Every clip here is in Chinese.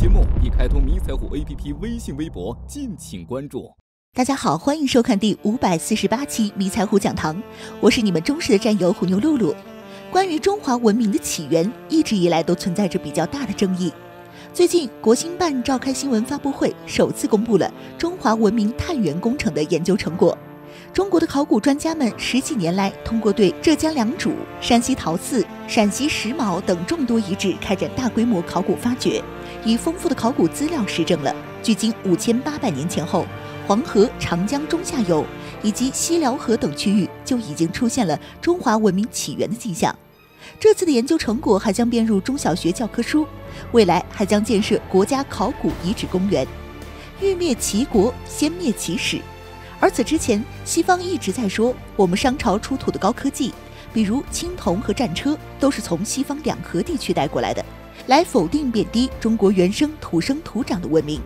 节目已开通迷彩虎 APP 微信、微博，敬请关注。大家好，欢迎收看第五百四十八期迷彩虎讲堂，我是你们忠实的战友虎妞露露。关于中华文明的起源，一直以来都存在着比较大的争议。最近，国新办召开新闻发布会，首次公布了中华文明探源工程的研究成果。中国的考古专家们十几年来，通过对浙江良渚、山西陶寺、陕西石峁等众多遗址开展大规模考古发掘，以丰富的考古资料实证了距今五千八百年前后，黄河、长江中下游以及西辽河等区域就已经出现了中华文明起源的迹象。这次的研究成果还将编入中小学教科书，未来还将建设国家考古遗址公园。欲灭齐国，先灭其史。而此之前，西方一直在说，我们商朝出土的高科技，比如青铜和战车，都是从西方两河地区带过来的，来否定贬低中国原生土生土长的文明。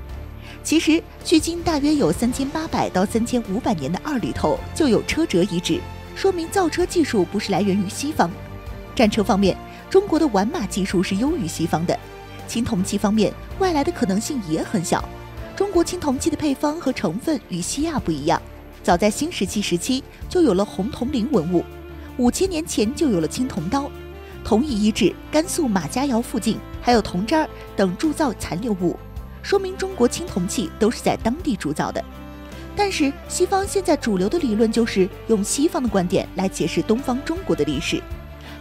其实，距今大约有三千八百到三千五百年的二里头就有车辙遗址，说明造车技术不是来源于西方。战车方面，中国的玩马技术是优于西方的。青铜器方面，外来的可能性也很小。中国青铜器的配方和成分与西亚不一样，早在新石器时期就有了红铜铃文物，五千年前就有了青铜刀。同一遗址甘肃马家窑附近还有铜渣等铸造残留物，说明中国青铜器都是在当地铸造的。但是西方现在主流的理论就是用西方的观点来解释东方中国的历史，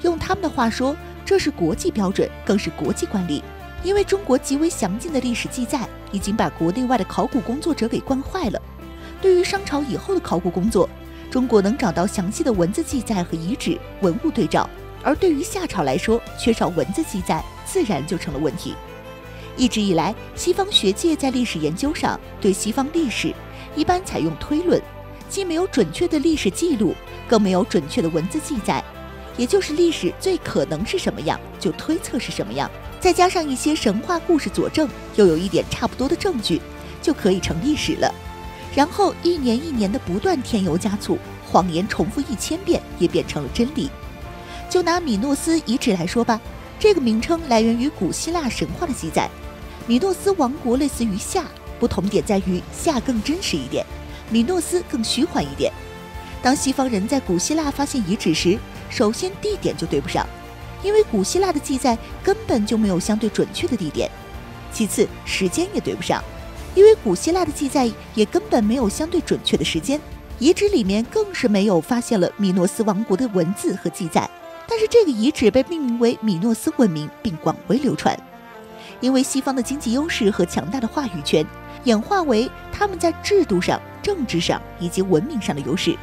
用他们的话说，这是国际标准，更是国际惯例。因为中国极为详尽的历史记载，已经把国内外的考古工作者给惯坏了。对于商朝以后的考古工作，中国能找到详细的文字记载和遗址文物对照，而对于夏朝来说，缺少文字记载，自然就成了问题。一直以来，西方学界在历史研究上对西方历史一般采用推论，既没有准确的历史记录，更没有准确的文字记载，也就是历史最可能是什么样，就推测是什么样。再加上一些神话故事佐证，又有一点差不多的证据，就可以成历史了。然后一年一年的不断添油加醋，谎言重复一千遍也变成了真理。就拿米诺斯遗址来说吧，这个名称来源于古希腊神话的记载。米诺斯王国类似于夏，不同点在于夏更真实一点，米诺斯更虚幻一点。当西方人在古希腊发现遗址时，首先地点就对不上。因为古希腊的记载根本就没有相对准确的地点，其次时间也对不上，因为古希腊的记载也根本没有相对准确的时间，遗址里面更是没有发现了米诺斯王国的文字和记载，但是这个遗址被命名为米诺斯文明并广为流传，因为西方的经济优势和强大的话语权演化为他们在制度上、政治上以及文明上的优势，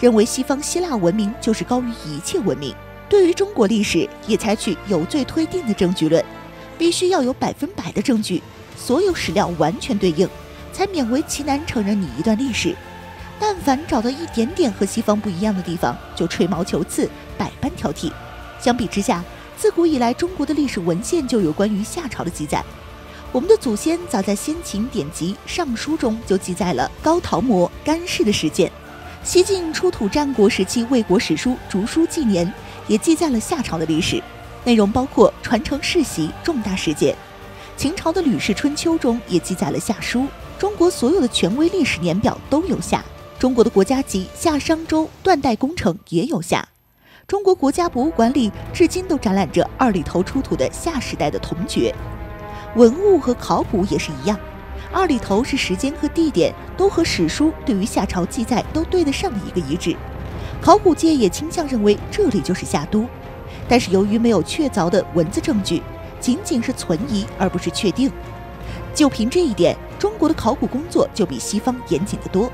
认为西方希腊文明就是高于一切文明。对于中国历史，也采取有罪推定的证据论，必须要有百分百的证据，所有史料完全对应，才勉为其难承认你一段历史。但凡找到一点点和西方不一样的地方，就吹毛求疵，百般挑剔。相比之下，自古以来中国的历史文献就有关于夏朝的记载。我们的祖先早在先秦典籍《尚书》中就记载了高陶模干氏的事件。西晋出土战国时期魏国史书《竹书纪年》。也记载了夏朝的历史，内容包括传承世袭、重大事件。秦朝的《吕氏春秋》中也记载了夏书。中国所有的权威历史年表都有夏。中国的国家级夏商周断代工程也有夏。中国国家博物馆里至今都展览着二里头出土的夏时代的铜爵。文物和考古也是一样，二里头是时间和地点都和史书对于夏朝记载都对得上的一个遗址。考古界也倾向认为这里就是夏都，但是由于没有确凿的文字证据，仅仅是存疑而不是确定。就凭这一点，中国的考古工作就比西方严谨得多。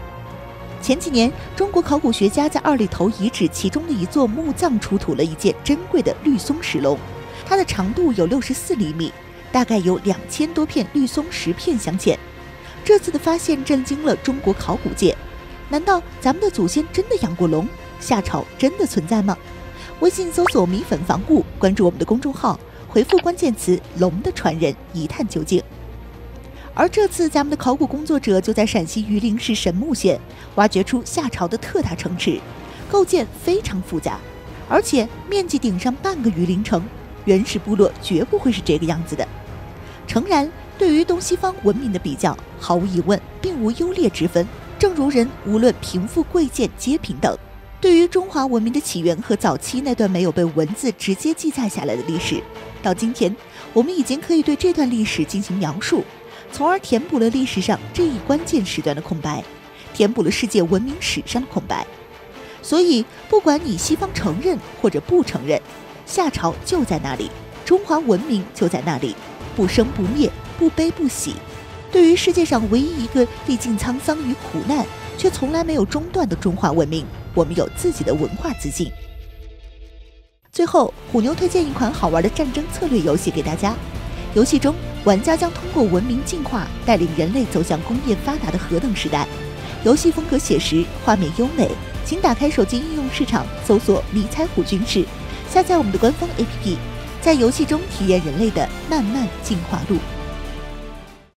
前几年，中国考古学家在二里头遗址其中的一座墓葬出土了一件珍贵的绿松石龙，它的长度有六十四厘米，大概有两千多片绿松石片镶嵌。这次的发现震惊了中国考古界，难道咱们的祖先真的养过龙？夏朝真的存在吗？微信搜索“米粉防务”，关注我们的公众号，回复关键词“龙的传人”，一探究竟。而这次咱们的考古工作者就在陕西榆林市神木县挖掘出夏朝的特大城池，构建非常复杂，而且面积顶上半个榆林城。原始部落绝不会是这个样子的。诚然，对于东西方文明的比较，毫无疑问并无优劣之分。正如人无论贫富贵贱皆平等。对于中华文明的起源和早期那段没有被文字直接记载下来的历史，到今天，我们已经可以对这段历史进行描述，从而填补了历史上这一关键时段的空白，填补了世界文明史上的空白。所以，不管你西方承认或者不承认，夏朝就在那里，中华文明就在那里，不生不灭，不悲不喜。对于世界上唯一一个历尽沧桑与苦难却从来没有中断的中华文明，我们有自己的文化自信。最后，虎妞推荐一款好玩的战争策略游戏给大家。游戏中，玩家将通过文明进化，带领人类走向工业发达的核等时代。游戏风格写实，画面优美。请打开手机应用市场，搜索“迷彩虎军事”，下载我们的官方 APP，在游戏中体验人类的漫漫进化路。